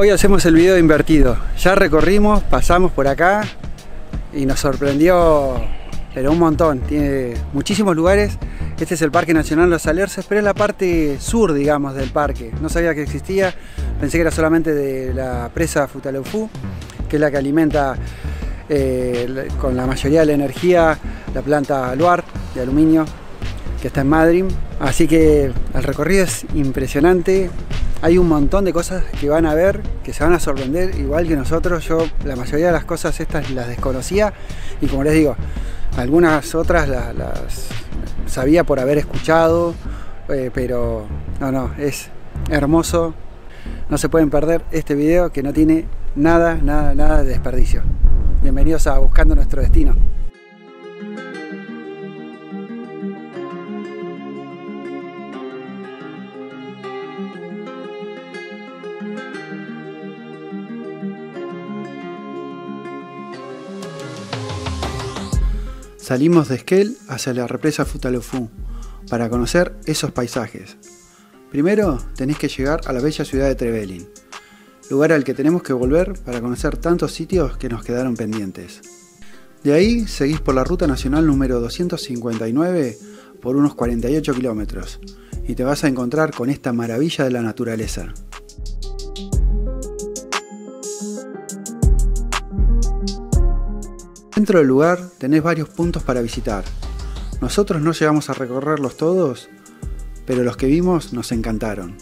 Hoy hacemos el video invertido. Ya recorrimos, pasamos por acá y nos sorprendió, pero un montón. Tiene muchísimos lugares. Este es el Parque Nacional Los Alerces, pero es la parte sur, digamos, del parque. No sabía que existía, pensé que era solamente de la presa Futaleufú, que es la que alimenta eh, con la mayoría de la energía la planta Luar de aluminio que está en Madrid. Así que el recorrido es impresionante. Hay un montón de cosas que van a ver, que se van a sorprender, igual que nosotros. Yo la mayoría de las cosas estas las desconocía y como les digo, algunas otras las, sabía por haber escuchado, eh, pero no, no, es hermoso. No se pueden perder este video que no tiene nada, nada, nada de desperdicio. Bienvenidos a Buscando Nuestro Destino. Salimos de Esquel hacia la represa Futaleufú para conocer esos paisajes. Primero tenés que llegar a la bella ciudad de Trevelin, lugar al que tenemos que volver para conocer tantos sitios que nos quedaron pendientes. De ahí seguís por la ruta nacional número 259 por unos 48 kilómetros y te vas a encontrar con esta maravilla de la naturaleza. Dentro del lugar tenés varios puntos para visitar. Nosotros no llegamos a recorrerlos todos, pero los que vimos nos encantaron.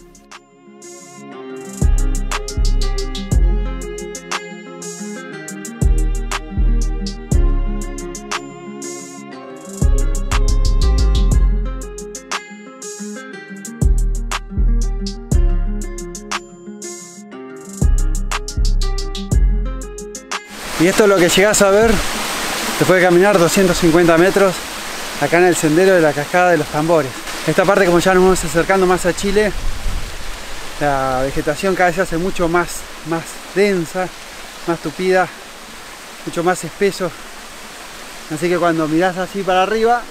Y esto es lo que llegás a ver después de caminar 250 metros acá en el sendero de la cascada de los tambores. Esta parte como ya nos vamos acercando más a Chile, la vegetación cada vez se hace mucho más, más densa, más tupida, mucho más espeso. Así que cuando mirás así para arriba,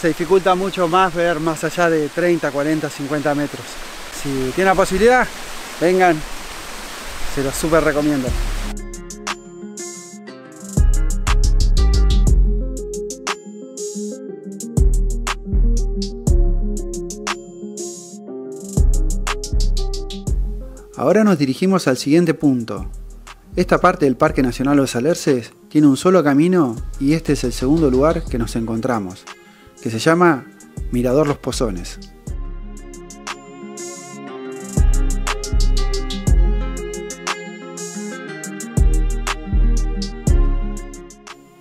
se dificulta mucho más ver más allá de 30, 40, 50 metros. Si tienen la posibilidad, vengan, se los súper recomiendo. Ahora nos dirigimos al siguiente punto. Esta parte del Parque Nacional Los Alerces tiene un solo camino y este es el segundo lugar que nos encontramos, que se llama Mirador Los Pozones.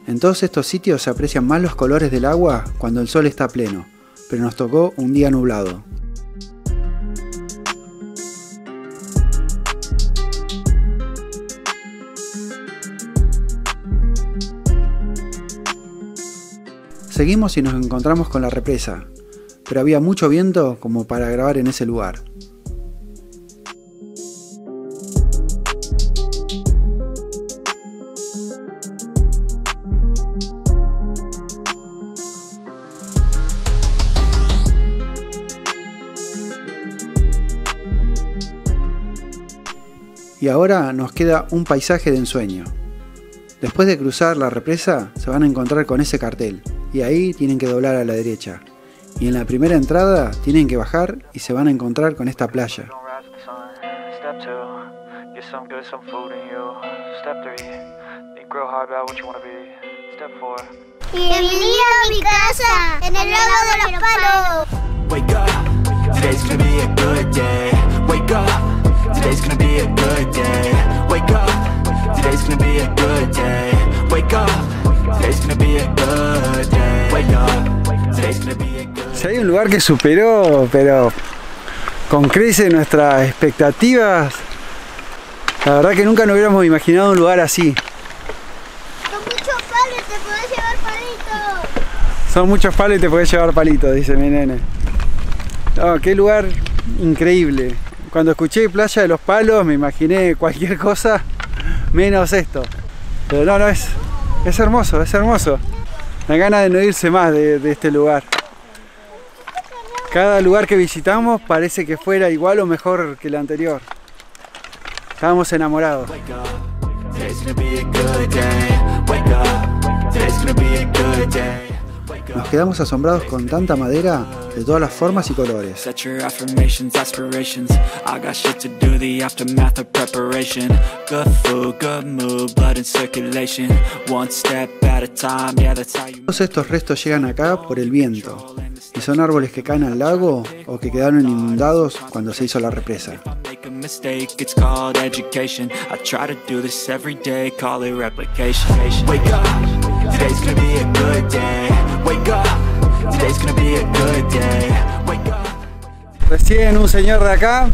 En todos estos sitios se aprecian más los colores del agua cuando el sol está pleno, pero nos tocó un día nublado. Seguimos y nos encontramos con la represa, pero había mucho viento como para grabar en ese lugar. Y ahora nos queda un paisaje de ensueño. Después de cruzar la represa se van a encontrar con ese cartel, y ahí tienen que doblar a la derecha. Y en la primera entrada tienen que bajar y se van a encontrar con esta playa. Bienvenido a mi casa, en el lago de los palos. Wake up, today's gonna be a good day. Wake up, today's gonna be a good day. Wake up, today's gonna be a good day. Wake up, today's gonna be a good day. Si hay un lugar que superó, pero con crece nuestras expectativas, la verdad que nunca nos hubiéramos imaginado un lugar así. Son muchos palos y te podés llevar palitos. Son muchos palos y te podés llevar palitos, dice mi nene. Oh, qué lugar increíble. Cuando escuché Playa de los Palos me imaginé cualquier cosa menos esto. Pero no, no, es, es hermoso, es hermoso. Me gana de no irse más de, este lugar. Cada lugar que visitamos parece que fuera igual o mejor que el anterior. Estábamos enamorados. Nos quedamos asombrados con tanta madera de todas las formas y colores. Todos estos restos llegan acá por el viento y son árboles que caen al lago o que quedaron inundados cuando se hizo la represa. Recién un señor de acá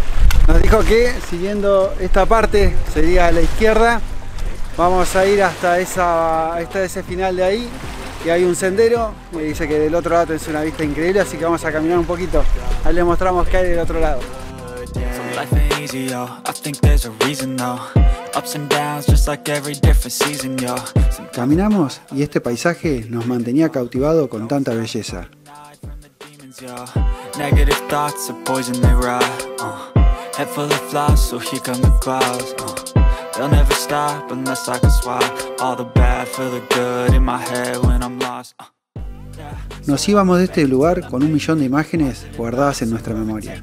nos dijo que siguiendo esta parte, sería a la izquierda, vamos a ir hasta, esa, hasta ese final de ahí y hay un sendero y dice que del otro lado es una vista increíble, así que vamos a caminar un poquito. Ahí le mostramos que hay del otro lado. So life ain't easy, yo. I think there's a reason, though. Ups and downs, just like every different season, yo. Sometimes Caminamos y este paisaje nos mantenía cautivado con tanta belleza. They'll never stop unless I can swap all the bad for the good in my head when I'm lost. Uh. Nos íbamos de este lugar con un millón de imágenes guardadas en nuestra memoria.